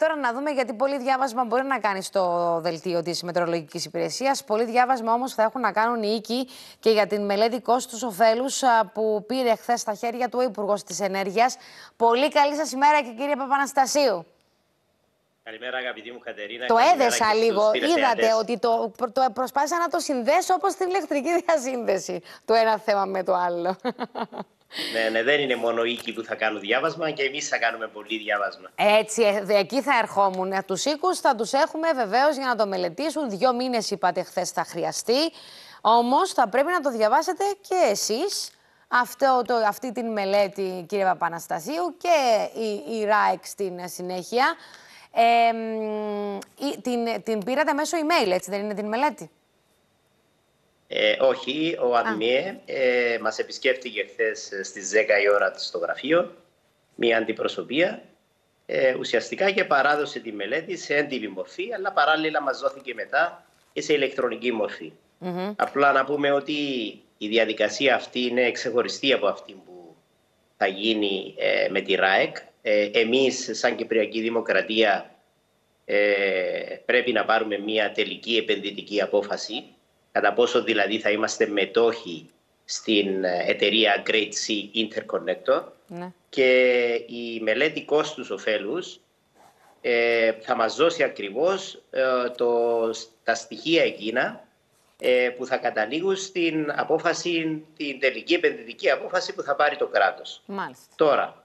τώρα να δούμε γιατί πολύ διάβασμα μπορεί να κάνεις στο δελτίο της Μετεωρολογικής Υπηρεσίας. Πολύ διάβασμα όμως θα έχουν να κάνουν οι οίκοι και για την μελέτη κόστου-οφέλου που πήρε χθες στα χέρια του ο Υπουργός της Ενέργειας. Πολύ καλή σας ημέρα και κύριε Παπαναστασίου. Καλημέρα, αγαπητή μου Κατερίνα. Το έδεσα λίγο. Είδατε ότι το, το προσπάθησα να το συνδέσω όπως την ηλεκτρική διασύνδεση. Το ένα θέμα με το άλλο. Ναι, ναι, δεν είναι μόνο οίκοι που θα κάνουν διάβασμα και εμείς θα κάνουμε πολύ διάβασμα. Έτσι, ε, εκεί θα ερχόμουν. Τους οίκους θα τους έχουμε βεβαίως για να το μελετήσουν. Δύο μήνες είπατε χθες θα χρειαστεί. Όμως θα πρέπει να το διαβάσετε και εσείς αυτή την μελέτη, κύριε Παπαναστασίου, και η, η ΡΑΕΚ στην συνέχεια. Ε, την, την πήρατε μέσω email, έτσι δεν είναι την μελέτη; Ε, όχι, ο ΑΔΜΙΕ ε, μας επισκέφτηκε χθες στις 10 η ώρα στο γραφείο, μια αντιπροσωπεία, ε, ουσιαστικά και παράδοσε τη μελέτη σε έντυπη μορφή, αλλά παράλληλα μας δόθηκε μετά και σε ηλεκτρονική μορφή. Απλά να πούμε ότι η διαδικασία αυτή είναι ξεχωριστή από αυτή που θα γίνει ε, με τη ΡΑΕΚ. Ε, εμείς σαν Κυπριακή Δημοκρατία ε, πρέπει να πάρουμε μια τελική επενδυτική απόφαση κατά πόσο δηλαδή θα είμαστε μετόχοι στην ε, εταιρεία Great Sea Interconnector ναι. και η μελέτη κόστους ωφέλους ε, θα μας δώσει ακριβώς ε, το, τα στοιχεία εκείνα ε, που θα καταλήγουν στην απόφαση, την τελική επενδυτική απόφαση που θα πάρει το κράτος. Μάλιστα. Τώρα,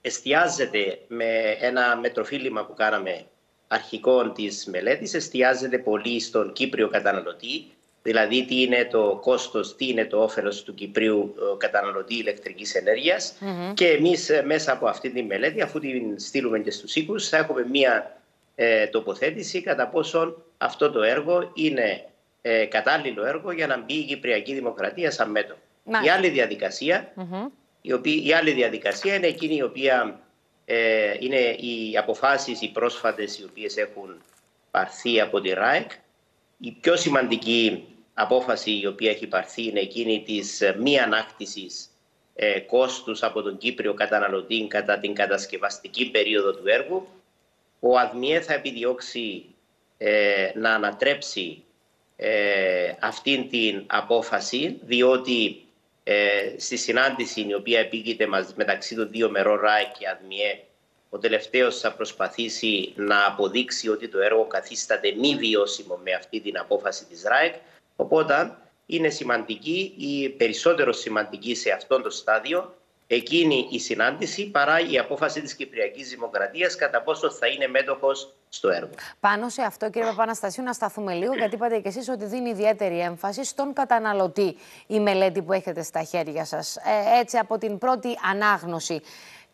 εστιάζεται με ένα μετροφίλημα που κάναμε αρχικών της μελέτης εστιάζεται πολύ στον Κύπριο καταναλωτή, δηλαδή τι είναι το κόστος, τι είναι το όφελος του Κυπρίου ε, καταναλωτή ηλεκτρικής και εμείς ε, μέσα από αυτή τη μελέτη, αφού την στείλουμε και στους οίκους, θα έχουμε μία ε, τοποθέτηση κατά πόσον αυτό το έργο είναι ε, κατάλληλο έργο για να μπει η Κυπριακή Δημοκρατία σαν μέτωπο. Η άλλη διαδικασία, η, οποία, η άλλη διαδικασία είναι εκείνη η οποία ε, είναι οι αποφάσεις, οι πρόσφατες οι οποίες έχουν πάρθει από τη ΡΑΕΚ. Η πιο σημαντική απόφαση η οποία έχει πάρθει είναι εκείνη της ε, μη ανάκτησης ε, κόστους από τον Κύπριο καταναλωτή κατά την κατασκευαστική περίοδο του έργου. Ο ΑΔΜΙΕ θα επιδιώξει ε, να ανατρέψει ε, αυτήν την απόφαση διότι ε, στη συνάντηση η οποία επίκειται μεταξύ των δύο μερών ΡΑΕ και ΑΔΜΙΕ ο τελευταίος θα προσπαθήσει να αποδείξει ότι το έργο καθίσταται μη βιώσιμο με αυτή την απόφαση της ΡΑΕΚ. Οπότε είναι σημαντική ή περισσότερο σημαντική σε αυτό το στάδιο εκείνη η συνάντηση παρά η απόφαση της Κυπριακής Δημοκρατίας κατά πόσο θα είναι μέτοχος στο έργο. Πάνω σε αυτό κύριε Παπαναστασίου να σταθούμε λίγο γιατί είπατε και εσείς ότι δίνει ιδιαίτερη έμφαση στον καταναλωτή η μελέτη που έχετε στα χέρια σας. Ε, έτσι από την πρώτη ανάγνωση.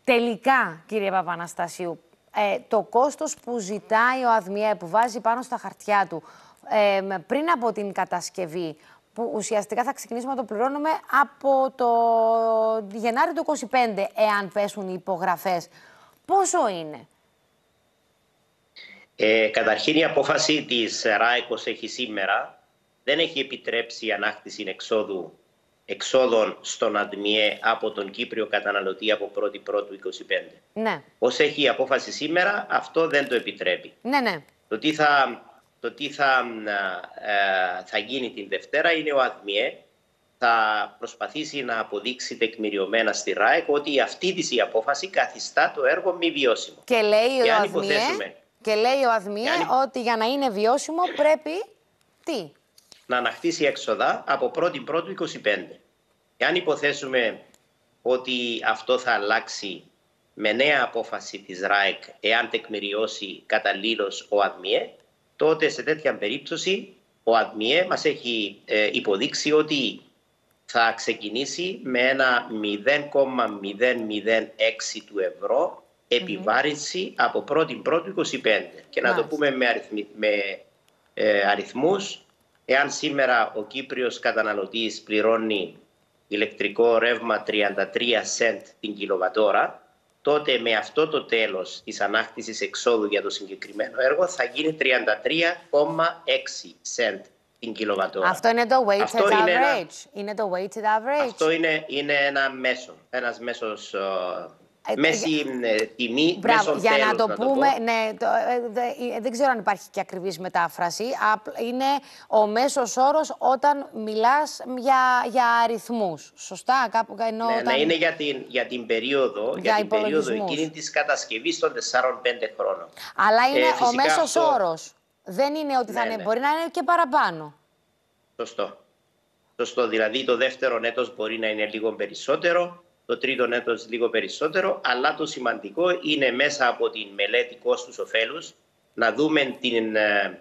Τελικά κύριε Παπαναστασίου ε, το κόστος που ζητάει ο ΑΔΜΙΕ που βάζει πάνω στα χαρτιά του ε, πριν από την κατασκευή που ουσιαστικά θα ξεκινήσουμε να το πληρώνουμε από το Γενάρη του 2025, εάν πέσουν οι υπογραφές. Πόσο είναι; Ε, καταρχήν η απόφαση της ΡΑΕΚΟΣ έχει σήμερα δεν έχει επιτρέψει ανάκτηση εξόδου εξόδων στον ΑΔΜΙΕ από τον Κύπριο καταναλωτή από 1η Πρώτου 25. Ναι. Ως έχει η απόφαση σήμερα, αυτό δεν το επιτρέπει. Ναι, ναι. Το τι θα το τι θα, ε, θα γίνει την Δευτέρα είναι ο ΑΔΜΙΕ θα προσπαθήσει να αποδείξει τεκμηριωμένα στη ΡΑΕΚ ότι αυτή της η απόφαση καθιστά το έργο μη βιώσιμο. Και λέει, ο ΑΔΜΙΕ, και λέει ο ΑΔΜΙΕ ότι για να είναι βιώσιμο πρέπει τι; Να ανακτήσει έξοδα από 1η Πρώτου 25. Και αν υποθέσουμε ότι αυτό θα αλλάξει με νέα απόφαση της ΡΑΕΚ εάν τεκμηριώσει καταλήλως ο ΑΔΜΙΕ, τότε σε τέτοια περίπτωση ο ΑΔΜΙΕ μας έχει ε, υποδείξει ότι θα ξεκινήσει με ένα 0,006 του ευρώ επιβάρυνση mm-hmm. από 1η Πρώτου 25. Και να το πούμε με, αριθμι, με ε, αριθμούς, εάν σήμερα ο Κύπριος καταναλωτής πληρώνει ηλεκτρικό ρεύμα 33 σέντ την κιλοβατόρα, τότε με αυτό το τέλος της ανάκτησης εξόδου για το συγκεκριμένο έργο θα γίνει 33,6 cent την κιλοβατόρα. Αυτό είναι το weighted αυτό average. Είναι, είναι το weighted average. Αυτό είναι, είναι ένα μέσο, ένας μέσος uh, ε, μέση ε, τιμή, Μπράβο, για να το πούμε, ναι, το, ε, δεν ξέρω αν υπάρχει και ακριβής μετάφραση. Είναι ο μέσος όρος όταν μιλάς για, για αριθμούς. Σωστά, κάπου ενώ ναι, όταν... ναι, είναι για την, για την περίοδο, για, για την περίοδο εκείνη της κατασκευής των 4-5 χρόνων. Αλλά είναι ο μέσος αυτό... όρος. Δεν είναι ότι θα ναι, είναι, ναι. μπορεί να είναι και παραπάνω. Σωστό. Σωστό. Δηλαδή το δεύτερο έτος μπορεί να είναι λίγο περισσότερο, το τρίτο έτος λίγο περισσότερο, αλλά το σημαντικό είναι μέσα από την μελέτη κόστους ωφέλους να δούμε την ε,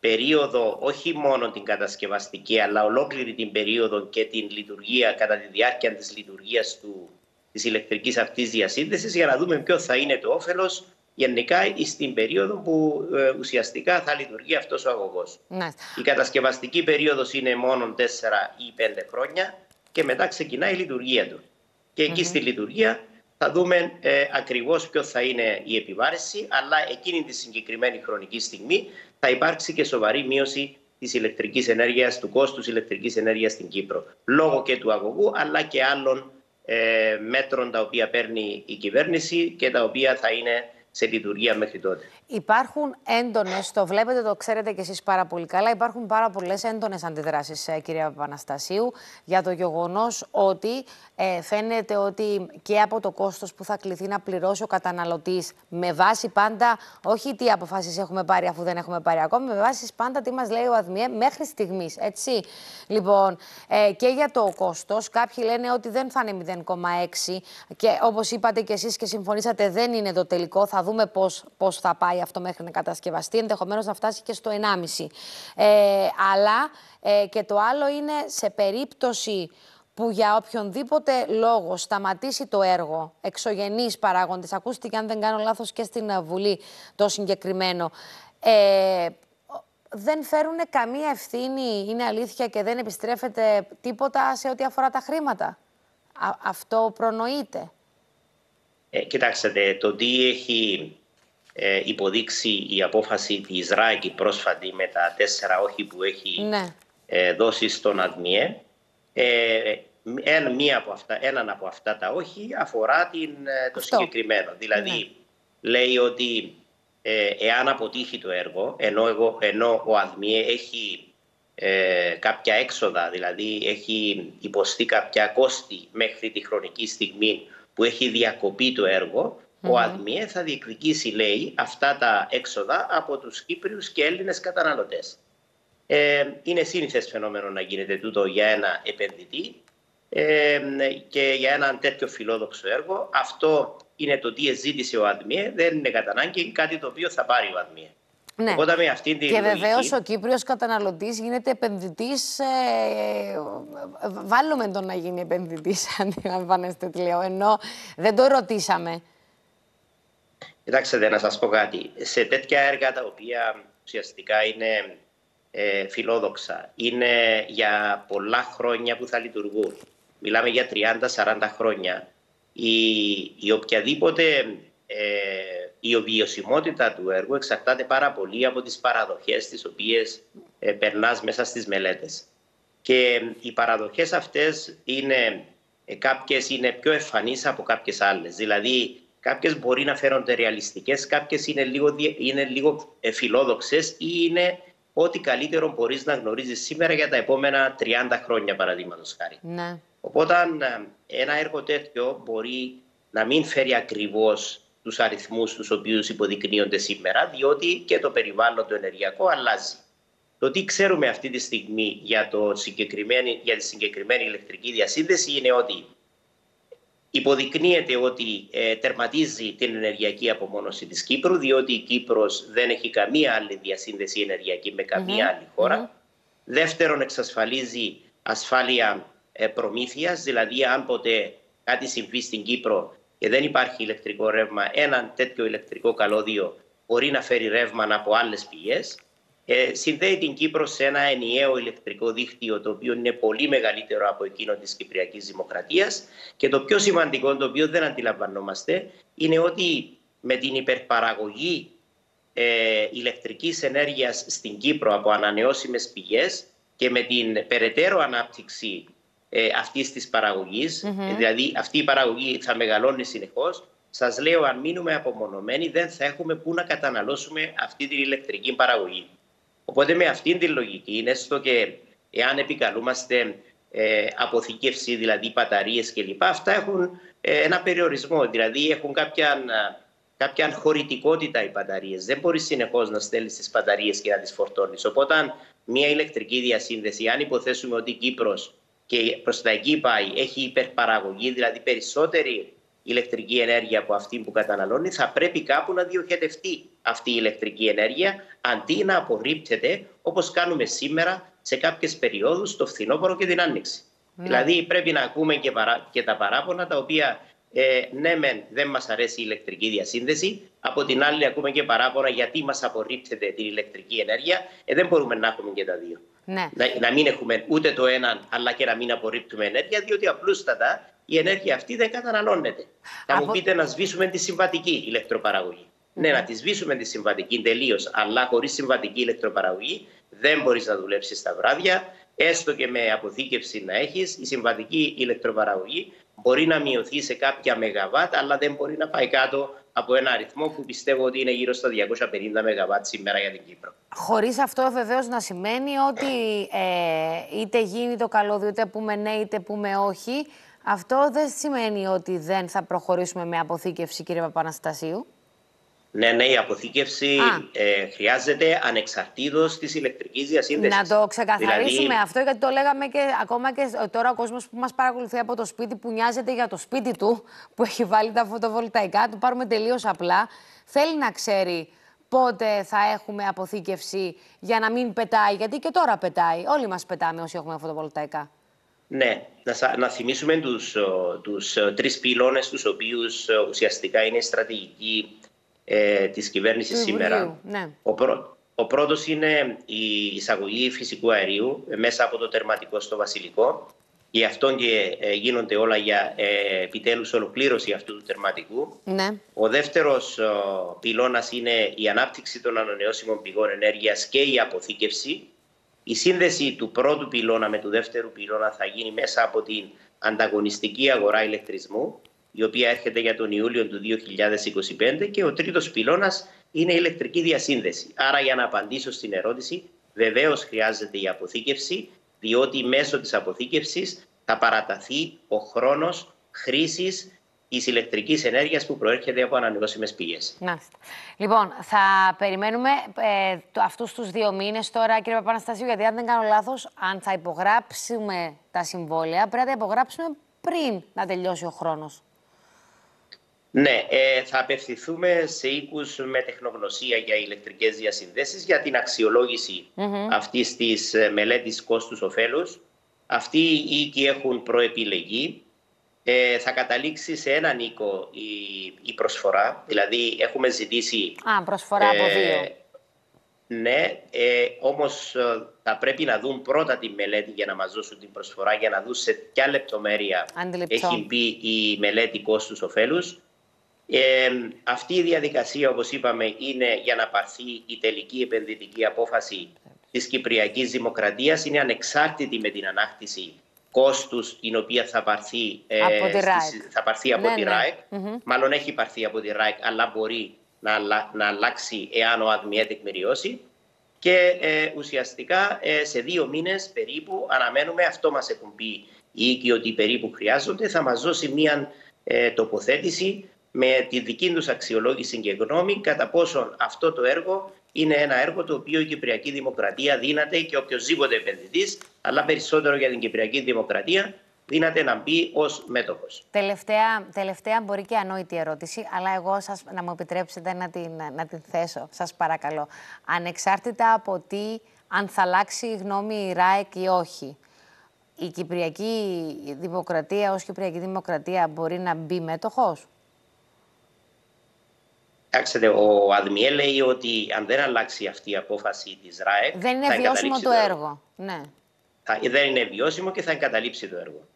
περίοδο, όχι μόνο την κατασκευαστική, αλλά ολόκληρη την περίοδο και την λειτουργία κατά τη διάρκεια της λειτουργίας του, της ηλεκτρικής αυτής διασύνδεσης για να δούμε ποιο θα είναι το όφελος γενικά στην περίοδο που ε, ουσιαστικά θα λειτουργεί αυτός ο αγωγός. Ναι. Η κατασκευαστική περίοδος είναι μόνο 4 ή 5 χρόνια και μετά ξεκινάει η λειτουργία του. Και εκει στη λειτουργία θα δούμε ε, ακριβώς ποιο θα είναι η επιβάρηση, αλλά εκείνη τη συγκεκριμένη χρονική στιγμή θα υπάρξει και σοβαρή μείωση της ηλεκτρικής ενέργειας, του κόστους ηλεκτρικής ενέργειας στην Κύπρο. Λόγω και του αγωγού, αλλά και άλλων ε, μέτρων τα οποία παίρνει η κυβέρνηση και τα οποία θα είναι σε λειτουργία μέχρι τότε. Υπάρχουν έντονες, το βλέπετε, το ξέρετε κι εσείς πάρα πολύ καλά. Υπάρχουν πάρα πολλές έντονες αντιδράσεις, ε, κυρία Παπαναστασίου, για το γεγονός ότι ε, φαίνεται ότι και από το κόστος που θα κληθεί να πληρώσει ο καταναλωτής, με βάση πάντα, όχι τι αποφάσεις έχουμε πάρει αφού δεν έχουμε πάρει ακόμη, με βάση πάντα τι μας λέει ο ΑΔΜΙΕ μέχρι στιγμής. Έτσι. Λοιπόν, ε, και για το κόστος, κάποιοι λένε ότι δεν θα είναι 0,6 και όπως είπατε κι εσείς και συμφωνήσατε, δεν είναι το τελικό. Θα δούμε πώς θα πάει αυτό μέχρι να κατασκευαστεί, ενδεχομένως να φτάσει και στο 1,5. Ε, αλλά ε, και το άλλο είναι σε περίπτωση που για οποιονδήποτε λόγο σταματήσει το έργο, εξωγενείς παράγοντες, ακούστηκε αν δεν κάνω λάθος και στην Βουλή το συγκεκριμένο, ε, δεν φέρουν καμία ευθύνη, είναι αλήθεια και δεν επιστρέφεται τίποτα σε ό,τι αφορά τα χρήματα. αυτό προνοείται. Ε, κοιτάξτε, το τι έχει ε, υποδείξει η απόφαση της ΡΑΚ πρόσφατη με τα τέσσερα όχι που έχει ναι. ε, δώσει στον ΑΔΜΙΕ. Ε, ένα, μία από αυτά, έναν από αυτά τα όχι αφορά την, ε, το συγκεκριμένο. Δηλαδή ναι. λέει ότι ε, εάν αποτύχει το έργο, ενώ, εγώ, ενώ ο ΑΔΜΙΕ έχει ε, κάποια έξοδα, δηλαδή έχει υποστεί κάποια κόστη μέχρι τη χρονική στιγμή που έχει διακοπεί το έργο, ο ΑΔΜΙΕ θα διεκδικήσει, λέει, αυτά τα έξοδα από τους Κύπριους και Έλληνες καταναλωτές. Ε, είναι σύνηθες φαινόμενο να γίνεται τούτο για ένα επενδυτή ε, και για ένα τέτοιο φιλόδοξο έργο. Αυτό είναι το τι ζήτησε ο ΑΔΜΙΕ, δεν είναι κατά ανάγκη κάτι το οποίο θα πάρει ο ΑΔΜΙΕ. Ναι. Οπότε με αυτή την και βεβαίως ο Κύπριος καταναλωτής γίνεται επενδυτής, ε, βάλουμε τον να γίνει επενδυτής, αν αντιλαμβάνεστε τι λέω, ενώ δεν το ρωτήσαμε. Κοιτάξτε, να σας πω κάτι. Σε τέτοια έργα τα οποία ουσιαστικά είναι ε, φιλόδοξα, είναι για πολλά χρόνια που θα λειτουργούν. Μιλάμε για 30-40 χρόνια. Η, η οποιαδήποτε ε, η βιωσιμότητα του έργου εξαρτάται πάρα πολύ από τις παραδοχές τις οποίες ε, περνάς μέσα στις μελέτες. Και οι παραδοχές αυτές είναι, ε, κάποιες είναι πιο εμφανείς από κάποιες άλλες. Δηλαδή Κάποιες μπορεί να φέρονται ρεαλιστικές, κάποιες είναι λίγο, είναι λίγο ε, φιλόδοξες ή είναι ό,τι καλύτερο μπορείς να γνωρίζεις σήμερα για τα επόμενα 30 χρόνια, παραδείγματος χάρη. Ναι. Οπότε, ε, ένα έργο τέτοιο μπορεί να μην φέρει ακριβώς τους αριθμούς τους οποίους υποδεικνύονται σήμερα, διότι και το περιβάλλον το ενεργειακό αλλάζει. Το τι ξέρουμε αυτή τη στιγμή για, το για τη συγκεκριμένη ηλεκτρική διασύνδεση είναι ότι Υποδεικνύεται ότι ε, τερματίζει την ενεργειακή απομόνωση της Κύπρου, διότι η Κύπρος δεν έχει καμία άλλη διασύνδεση ενεργειακή με καμία άλλη χώρα. Δεύτερον, εξασφαλίζει ασφάλεια ε, προμήθειας, δηλαδή αν ποτέ κάτι συμβεί στην Κύπρο και δεν υπάρχει ηλεκτρικό ρεύμα, ένα τέτοιο ηλεκτρικό καλώδιο μπορεί να φέρει ρεύμα από άλλες πηγές. Ε, συνδέει την Κύπρο σε ένα ενιαίο ηλεκτρικό δίκτυο το οποίο είναι πολύ μεγαλύτερο από εκείνο της Κυπριακής Δημοκρατίας. Και το πιο σημαντικό το οποίο δεν αντιλαμβανόμαστε είναι ότι με την υπερπαραγωγή ε, ηλεκτρικής ενέργειας στην Κύπρο από ανανεώσιμες πηγές και με την περαιτέρω ανάπτυξη ε, αυτής της παραγωγής, δηλαδή αυτή η παραγωγή θα μεγαλώνει συνεχώς, σας λέω, αν μείνουμε απομονωμένοι, δεν θα έχουμε πού να καταναλώσουμε αυτή την ηλεκτρική παραγωγή. Οπότε με αυτήν την λογική, είναι στο και εάν επικαλούμαστε ε, αποθήκευση, δηλαδή μπαταρίες κλπ. Αυτά έχουν ε, ένα περιορισμό, δηλαδή έχουν κάποια, κάποια χωρητικότητα οι μπαταρίες. Δεν μπορείς συνεχώς να στέλνεις τις μπαταρίες και να τις φορτώνεις. Οπότε, μια ηλεκτρική διασύνδεση, αν υποθέσουμε ότι η Κύπρος και προς τα εκεί πάει, έχει υπερπαραγωγή, δηλαδή περισσότερη ηλεκτρική ενέργεια από αυτή που καταναλώνει, θα πρέπει κάπου να διοχετευτεί αυτή η ηλεκτρική ενέργεια αντί να απορρίπτεται όπως κάνουμε σήμερα σε κάποιες περιόδους, το φθινόπωρο και την άνοιξη. Ναι. Δηλαδή πρέπει να ακούμε και, παρά, και τα παράπονα τα οποία ε, ναι, μεν δεν μας αρέσει η ηλεκτρική διασύνδεση. Από την άλλη, ακούμε και παράπονα γιατί μας απορρίπτεται την ηλεκτρική ενέργεια. Ε, δεν μπορούμε να έχουμε και τα δύο. Ναι. Να, να μην έχουμε ούτε το έναν, αλλά και να μην απορρίπτουμε ενέργεια, διότι απλούστατα η ενέργεια αυτή δεν καταναλώνεται. Θα μου πείτε να σβήσουμε τη συμβατική ηλεκτροπαραγωγή. Ναι, να τη σβήσουμε τη συμβατική τελείως, αλλά χωρίς συμβατική ηλεκτροπαραγωγή δεν μπορείς να δουλέψεις τα βράδια. Έστω και με αποθήκευση να έχεις, η συμβατική ηλεκτροπαραγωγή μπορεί να μειωθεί σε κάποια ΜΒ, αλλά δεν μπορεί να πάει κάτω από ένα αριθμό που πιστεύω ότι είναι γύρω στα 250 ΜΒ σήμερα για την Κύπρο. Χωρίς αυτό βεβαίως να σημαίνει ότι ε, είτε γίνει το καλώδιο, είτε πούμε ναι, είτε πούμε όχι. Αυτό δεν σημαίνει ότι δεν θα προχωρήσουμε με αποθήκευση, κύριε Παπαναστασίου. Ναι, ναι, η αποθήκευση ε, χρειάζεται ανεξαρτήτως της ηλεκτρικής διασύνδεσης. Να το ξεκαθαρίσουμε δηλαδή... αυτό, γιατί το λέγαμε και ακόμα και τώρα ο κόσμος που μας παρακολουθεί από το σπίτι, που νοιάζεται για το σπίτι του, που έχει βάλει τα φωτοβολταϊκά, του πάρουμε τελείως απλά. Θέλει να ξέρει πότε θα έχουμε αποθήκευση για να μην πετάει, γιατί και τώρα πετάει. Όλοι μας πετάμε όσοι έχουμε φωτοβολταϊκά. Ναι, να, να θυμίσουμε τους, τους τρεις πυλώνες τους οποίους ουσιαστικά είναι στρατηγική ε, της κυβέρνησης σήμερα. Ναι. Ο, πρω, ο πρώτος είναι η εισαγωγή φυσικού αερίου μέσα από το τερματικό στο βασιλικό. Γι' αυτό και ε, γίνονται όλα για ε, επιτέλους ολοκλήρωση αυτού του τερματικού. Ναι. Ο δεύτερος ο, πυλώνας είναι η ανάπτυξη των ανανεώσιμων πηγών ενέργειας και η αποθήκευση. Η σύνδεση του πρώτου πυλώνα με του δεύτερου πυλώνα θα γίνει μέσα από την ανταγωνιστική αγορά ηλεκτρισμού η οποία έρχεται για τον Ιούλιο του 2025 και ο τρίτος πυλώνας είναι η ηλεκτρική διασύνδεση. Άρα για να απαντήσω στην ερώτηση, βεβαίως χρειάζεται η αποθήκευση, διότι μέσω της αποθήκευσης θα παραταθεί ο χρόνος χρήσης της ηλεκτρικής ενέργειας που προέρχεται από ανανεώσιμες πηγές. Λοιπόν, θα περιμένουμε ε, αυτούς τους δύο μήνες τώρα, κύριε Παπαναστασίου, γιατί αν δεν κάνω λάθος, αν θα υπογράψουμε τα συμβόλαια, πρέπει να τα υπογράψουμε πριν να τελειώσει ο χρόνος. Ναι, ε, θα απευθυνθούμε σε οίκους με τεχνογνωσία για ηλεκτρικές διασυνδέσεις για την αξιολόγηση mm -hmm. αυτής της ε, μελέτης κόστους-οφέλους. Αυτοί οι οίκοι έχουν προεπιλεγεί. Ε, θα καταλήξει σε έναν οίκο η, η προσφορά, δηλαδή έχουμε ζητήσει... Α, προσφορά από ε, δύο. Ναι, ε, όμως θα πρέπει να δουν πρώτα τη μελέτη για να μας δώσουν την προσφορά, για να δουν σε ποια λεπτομέρεια έχει μπει η μελέτη κόστους-οφέλους. Ε, αυτή η διαδικασία, όπως είπαμε, είναι για να πάρθει η τελική επενδυτική απόφαση της Κυπριακής Δημοκρατίας. Είναι ανεξάρτητη με την ανάκτηση κόστους την οποία θα πάρθει ε, από τη ΡΑΕΚ. Θα πάρθει από ναι, τη ναι. ΡΑΕΚ. Μάλλον έχει πάρθει από τη ΡΑΕΚ, αλλά μπορεί να, να αλλάξει εάν ο ΑΔΜΙΕ τεκμηριώσει. Και ε, ουσιαστικά ε, σε δύο μήνες περίπου αναμένουμε, αυτό μας έχουν πει οι οίκοι ότι περίπου χρειάζονται, θα μας δώσει μια ε, τοποθέτηση με τη δική τους αξιολόγηση και γνώμη κατά πόσον αυτό το έργο είναι ένα έργο το οποίο η Κυπριακή Δημοκρατία δύναται και οποιοδήποτε επενδυτής, αλλά περισσότερο για την Κυπριακή Δημοκρατία, δύναται να μπει ως μέτοχος. Τελευταία, τελευταία μπορεί και ανόητη ερώτηση, αλλά εγώ σας, να μου επιτρέψετε να την, να την θέσω, σας παρακαλώ. Ανεξάρτητα από τι, αν θα αλλάξει η γνώμη η ΡΑΕΚ ή όχι, η Κυπριακή Δημοκρατία ως Κυπριακή Δημοκρατία μπορεί να μπει μέτοχος; Κοιτάξτε, ο ΑΔΜΙΕ λέει ότι αν δεν αλλάξει αυτή η απόφαση της ΡΑΕΚ. Δεν είναι βιώσιμο το έργο. Ναι. Θα, δεν είναι βιώσιμο και θα εγκαταλείψει το έργο.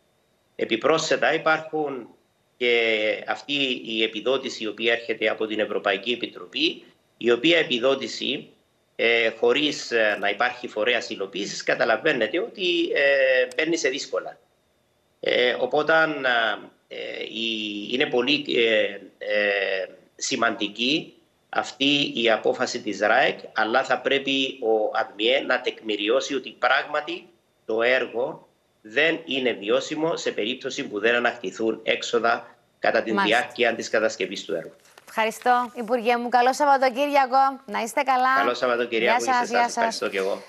Επιπρόσθετα, υπάρχουν και αυτή η επιδότηση η οποία έρχεται από την Ευρωπαϊκή Επιτροπή, η οποία επιδότηση, ε, χωρίς ε, να υπάρχει φορέας υλοποίησης, καταλαβαίνετε ότι ε, μπαίνει σε δύσκολα. Ε, οπότε, ε, είναι πολύ ε, ε, σημαντική αυτή η απόφαση της ΡΑΕΚ, αλλά θα πρέπει ο ΑΔΜΙΕ να τεκμηριώσει ότι πράγματι το έργο δεν είναι βιώσιμο σε περίπτωση που δεν ανακτηθούν έξοδα κατά την Μάλιστα. διάρκεια της κατασκευής του έργου. Ευχαριστώ, Υπουργέ μου. Καλό Σαββατοκύριακο. Να είστε καλά. Καλό Σαββατοκυριακό Γεια και σας, σε γεια εσάς. σας. Ευχαριστώ και εγώ.